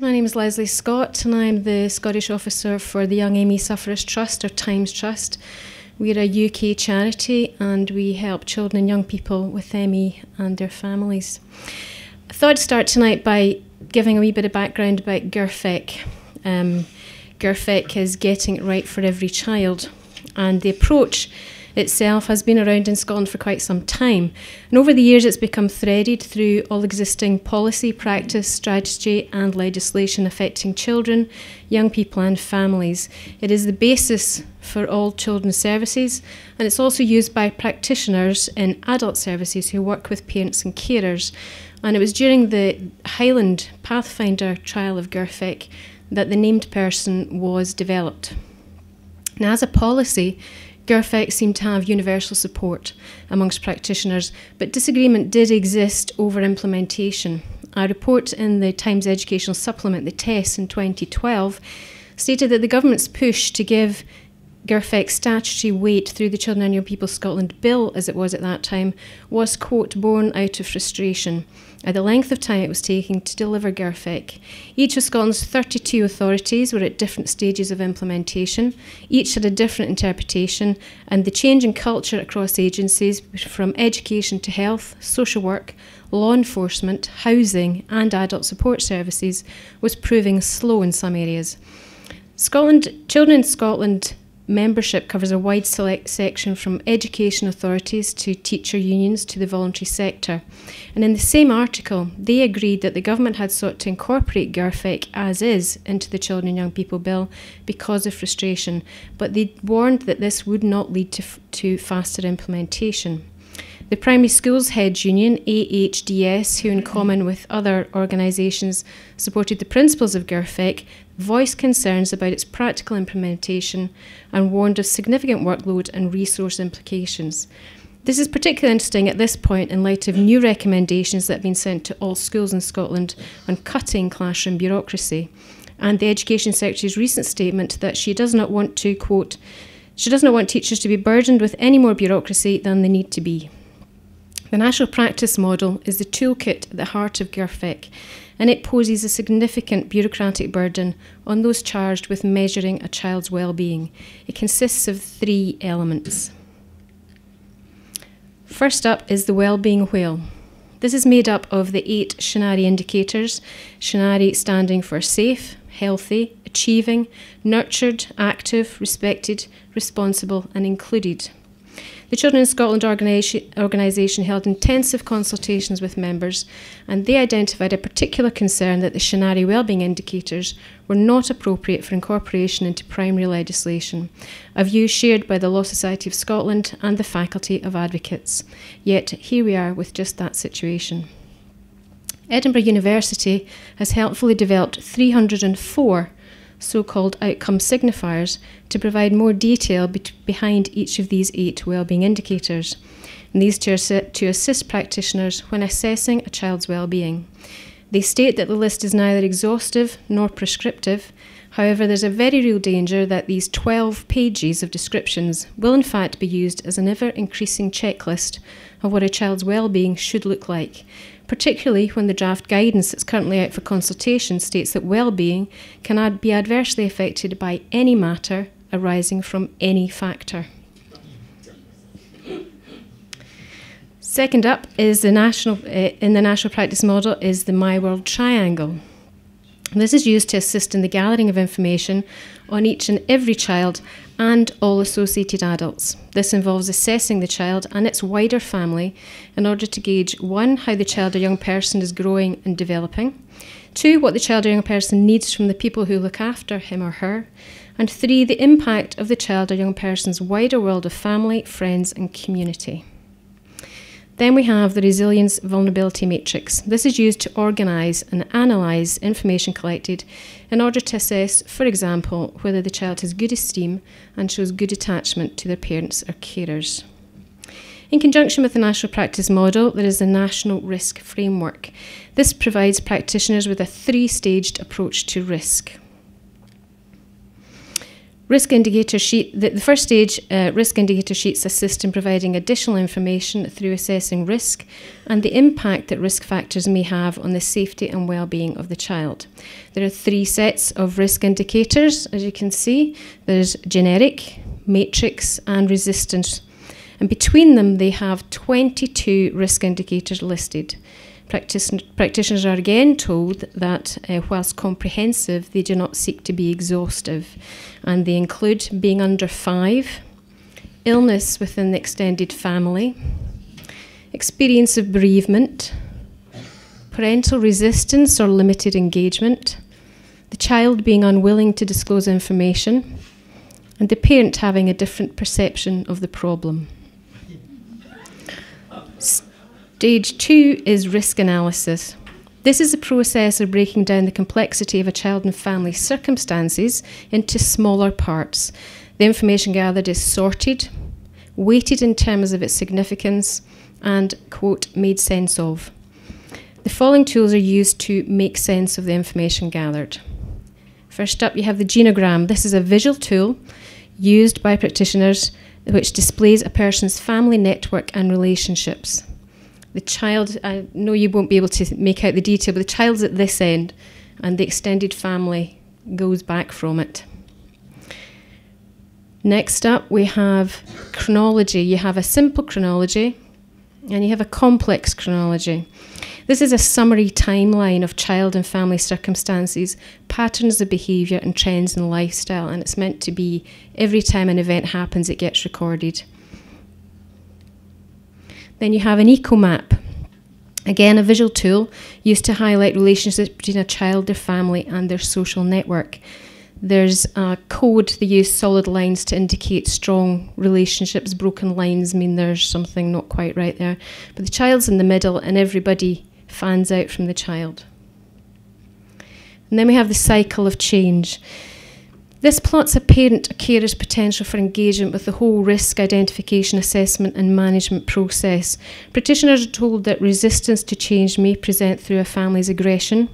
My name is Lesley Scott, and I'm the Scottish Officer for the Young ME Sufferers Trust, or TYMES Trust. We're a UK charity and we help children and young people with ME and their families. I thought I'd start tonight by giving a wee bit of background about GIRFEC. Um, GIRFEC is Getting It Right for Every Child, and the approach itself has been around in Scotland for quite some time. And over the years, it's become threaded through all existing policy, practice, strategy, and legislation affecting children, young people, and families. It is the basis for all children's services, and it's also used by practitioners in adult services who work with parents and carers. And it was during the Highland Pathfinder trial of GIRFEC that the named person was developed. Now, as a policy, GIRFEC seemed to have universal support amongst practitioners, but disagreement did exist over implementation. A report in the Times Educational Supplement, the TESS, in 2012, stated that the government's push to give GIRFEC statutory weight through the Children and Young People Scotland Bill, as it was at that time, was, quote, born out of frustration at the length of time it was taking to deliver GIRFEC. Each of Scotland's 32 authorities were at different stages of implementation. Each had a different interpretation, and the change in culture across agencies, from education to health, social work, law enforcement, housing, and adult support services, was proving slow in some areas. Scotland, children in Scotland membership covers a wide select section from education authorities to teacher unions to the voluntary sector. And in the same article, they agreed that the government had sought to incorporate GIRFEC as is into the Children and Young People Bill because of frustration, but they warned that this would not lead to, to faster implementation. The Primary Schools Heads Union, AHDS, who in common with other organisations supported the principles of GIRFEC, voiced concerns about its practical implementation and warned of significant workload and resource implications. This is particularly interesting at this point in light of new recommendations that have been sent to all schools in Scotland on cutting classroom bureaucracy, and the Education Secretary's recent statement that she does not want to, quote, she does not want teachers to be burdened with any more bureaucracy than they need to be. The National Practice Model is the toolkit at the heart of GIRFEC and it poses a significant bureaucratic burden on those charged with measuring a child's well-being. It consists of three elements. First up is the well-being wheel. This is made up of the eight SHANARRI indicators, SHANARRI standing for safe, healthy, achieving, nurtured, active, respected, responsible and included. The Children in Scotland organisation held intensive consultations with members and they identified a particular concern that the SHANARRI wellbeing indicators were not appropriate for incorporation into primary legislation, a view shared by the Law Society of Scotland and the Faculty of Advocates. Yet here we are with just that situation. Edinburgh University has helpfully developed 304 so called outcome signifiers, to provide more detail be behind each of these eight wellbeing indicators, and these to, to assist practitioners when assessing a child's well-being. They state that the list is neither exhaustive nor prescriptive. However, there's a very real danger that these 12 pages of descriptions will in fact be used as an ever increasing checklist of what a child's well-being should look like, particularly when the draft guidance that's currently out for consultation states that well-being can be adversely affected by any matter arising from any factor. Second up is the national uh, in the national practice model is the My World Triangle. This is used to assist in the gathering of information on each and every child and all associated adults. This involves assessing the child and its wider family in order to gauge one, how the child or young person is growing and developing, two, what the child or young person needs from the people who look after him or her, and three, the impact of the child or young person's wider world of family, friends, and community. Then we have the Resilience Vulnerability Matrix. This is used to organise and analyse information collected in order to assess, for example, whether the child has good esteem and shows good attachment to their parents or carers. In conjunction with the National Practice Model, there is the National Risk Framework. This provides practitioners with a three staged approach to risk. Risk indicator sheet, the, the first stage, uh, risk indicator sheets assist in providing additional information through assessing risk and the impact that risk factors may have on the safety and well-being of the child. There are three sets of risk indicators, as you can see. There's generic, matrix, and resistance. And between them, they have 22 risk indicators listed. Practitioners, are again told that uh, whilst comprehensive, they do not seek to be exhaustive, and they include being under five, illness within the extended family, experience of bereavement, parental resistance or limited engagement, the child being unwilling to disclose information, and the parent having a different perception of the problem. Stage two is risk analysis. This is a process of breaking down the complexity of a child and family circumstances into smaller parts. The information gathered is sorted, weighted in terms of its significance, and, quote, made sense of. The following tools are used to make sense of the information gathered. First up, you have the genogram. This is a visual tool used by practitioners which displays a person's family network and relationships the child, I know you won't be able to make out the detail, but the child's at this end and the extended family goes back from it. Next up, we have chronology. You have a simple chronology and you have a complex chronology. This is a summary timeline of child and family circumstances, patterns of behaviour, and trends in lifestyle, and it's meant to be every time an event happens, it gets recorded. Then you have an eco map. Again, a visual tool used to highlight relationships between a child, their family, and their social network. There's a code, they use solid lines to indicate strong relationships. Broken lines mean there's something not quite right there. But the child's in the middle, and everybody fans out from the child. And then we have the cycle of change. This plots a parent or carer's potential for engagement with the whole risk identification, assessment, and management process. Practitioners are told that resistance to change may present through a family's aggression,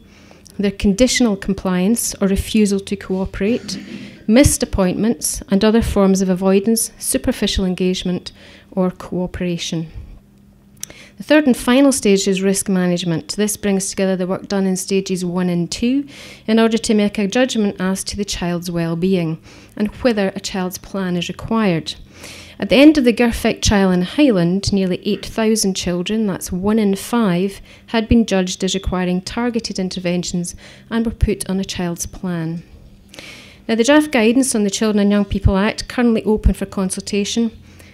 their conditional compliance or refusal to cooperate, missed appointments, and other forms of avoidance, superficial engagement, or cooperation. The third and final stage is risk management. This brings together the work done in stages one and two in order to make a judgment as to the child's well-being and whether a child's plan is required. At the end of the GIRFEC trial in Highland, nearly 8,000 children, that's one in five, had been judged as requiring targeted interventions and were put on a child's plan. Now, the draft guidance on the Children and Young People Act, currently open for consultation,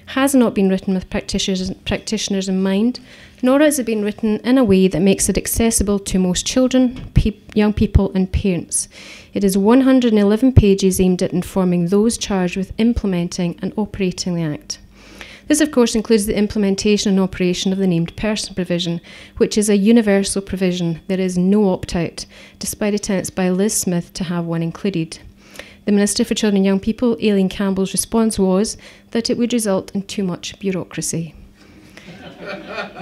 has not been written with practitioners, practitioners in mind, nor has it been written in a way that makes it accessible to most children, pe young people, and parents. It is 111 pages aimed at informing those charged with implementing and operating the Act. This, of course, includes the implementation and operation of the named person provision, which is a universal provision. There is no opt out, despite attempts by Liz Smith to have one included. The Minister for Children and Young People, Aileen Campbell's response was that it would result in too much bureaucracy.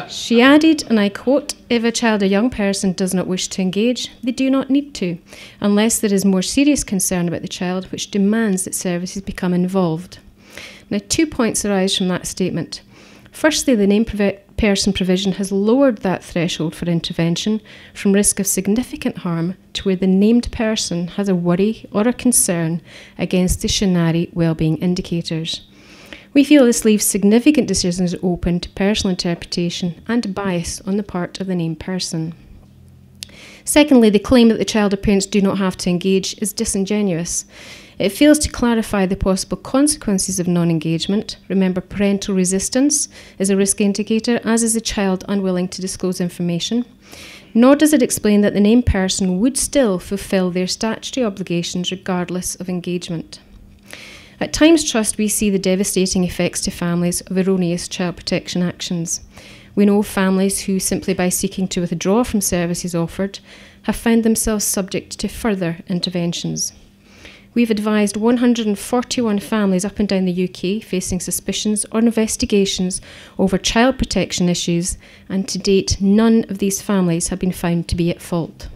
she added, and I quote, if a child or young person does not wish to engage, they do not need to, unless there is more serious concern about the child which demands that services become involved. Now, two points arise from that statement. Firstly, the name person provision has lowered that threshold for intervention from risk of significant harm to where the named person has a worry or a concern against the SHANARRI wellbeing indicators. We feel this leaves significant decisions open to personal interpretation and bias on the part of the named person. Secondly, the claim that the child or parents do not have to engage is disingenuous. It fails to clarify the possible consequences of non engagement. Remember, parental resistance is a risk indicator, as is a child unwilling to disclose information. Nor does it explain that the named person would still fulfil their statutory obligations regardless of engagement. At TYMES Trust, we see the devastating effects to families of erroneous child protection actions. We know families who, simply by seeking to withdraw from services offered, have found themselves subject to further interventions. We've advised 141 families up and down the UK facing suspicions or investigations over child protection issues, and to date, none of these families have been found to be at fault.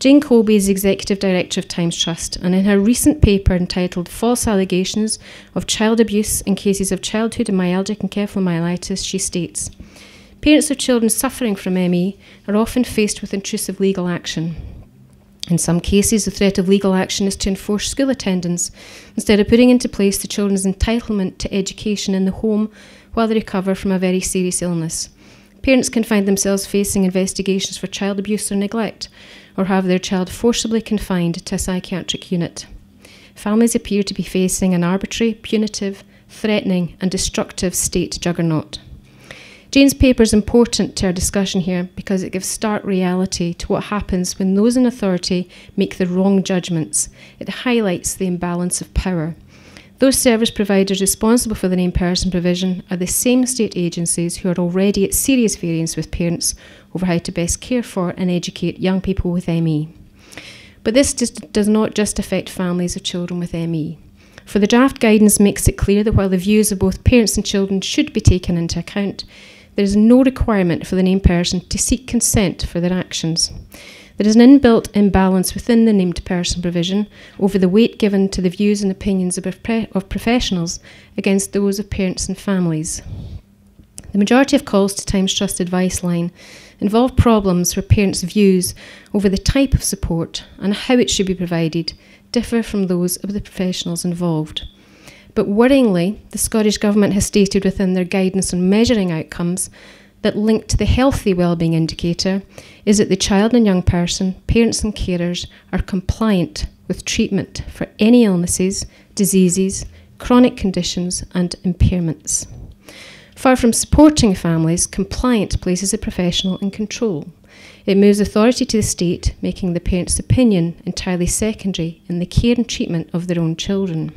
Jane Colby is Executive Director of TYMES Trust, and in her recent paper entitled False Allegations of Child Abuse in Cases of Childhood Myalgic and Encephalomyelitis, she states Parents of children suffering from ME are often faced with intrusive legal action. In some cases, the threat of legal action is to enforce school attendance instead of putting into place the children's entitlement to education in the home while they recover from a very serious illness. Parents can find themselves facing investigations for child abuse or neglect, or have their child forcibly confined to a psychiatric unit. Families appear to be facing an arbitrary, punitive, threatening, and destructive state juggernaut. Jane's paper is important to our discussion here because it gives stark reality to what happens when those in authority make the wrong judgments. It highlights the imbalance of power. Those service providers responsible for the named person provision are the same state agencies who are already at serious variance with parents over how to best care for and educate young people with ME. But this does not just affect families of children with ME. For the draft guidance makes it clear that while the views of both parents and children should be taken into account, there is no requirement for the named person to seek consent for their actions. There is an inbuilt imbalance within the named person provision over the weight given to the views and opinions of, of professionals against those of parents and families. The majority of calls to TYMES Trust Advice Line involve problems where parents' views over the type of support and how it should be provided differ from those of the professionals involved. But worryingly, the Scottish Government has stated within their guidance on measuring outcomes that linked to the healthy wellbeing indicator is that the child and young person, parents and carers are compliant with treatment for any illnesses, diseases, chronic conditions and impairments. Far from supporting families, compliant places a professional in control. It moves authority to the state, making the parent's opinion entirely secondary in the care and treatment of their own children.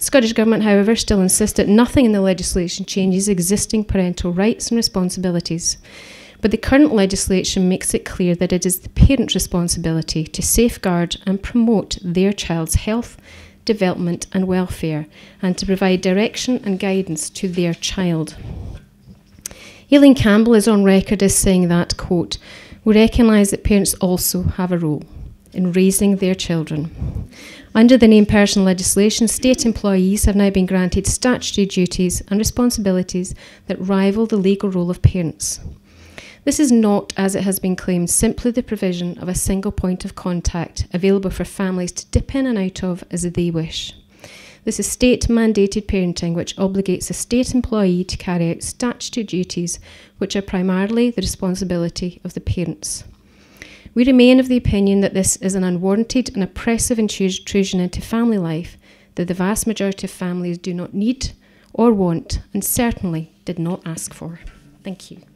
Scottish Government, however, still insist that nothing in the legislation changes existing parental rights and responsibilities. But the current legislation makes it clear that it is the parent's responsibility to safeguard and promote their child's health, development, and welfare, and to provide direction and guidance to their child. Aileen Campbell is on record as saying that, quote, we recognise that parents also have a role in raising their children. Under the named person legislation, state employees have now been granted statutory duties and responsibilities that rival the legal role of parents. This is not, as it has been claimed, simply the provision of a single point of contact available for families to dip in and out of as they wish. This is state mandated parenting, which obligates a state employee to carry out statutory duties, which are primarily the responsibility of the parents. We remain of the opinion that this is an unwarranted and oppressive intrusion into family life that the vast majority of families do not need or want, and certainly did not ask for. Thank you.